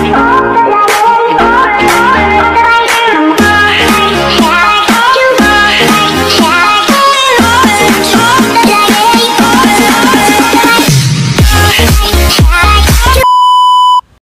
Oh.